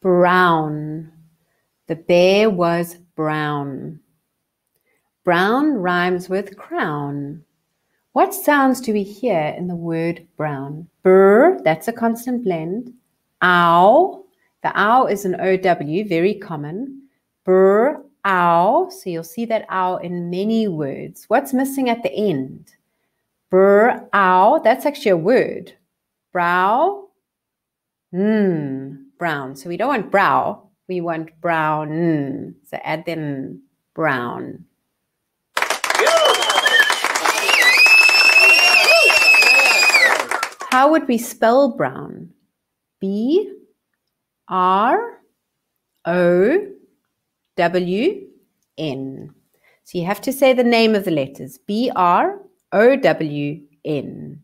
Brown. The bear was brown. Brown rhymes with crown. What sounds do we hear in the word brown? Brr, that's a constant blend. Ow, the ow is an OW, very common. Brr, ow, so you'll see that ow in many words. What's missing at the end? Brr, ow, that's actually a word. Brow, hmm, brown. So we don't want brow, we want brown. So add the brown. How would we spell brown? B R O W N. So you have to say the name of the letters B R O W N.